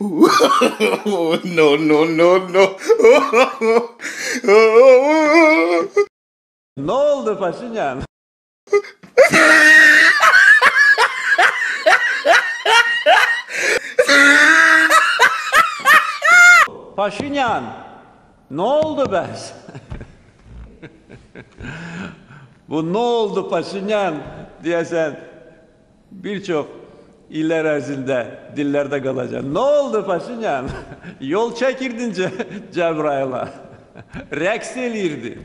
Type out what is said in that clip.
no, no, no, no. Ne oldu Paşinyan? Paşinyan, ne oldu be? Bu ne oldu Paşinyan diyesen birçok iller erzinde dillerde kalacaksın. Ne oldu Paşinyan? Yol çekirdince Cebrail'a. Reks elirdi.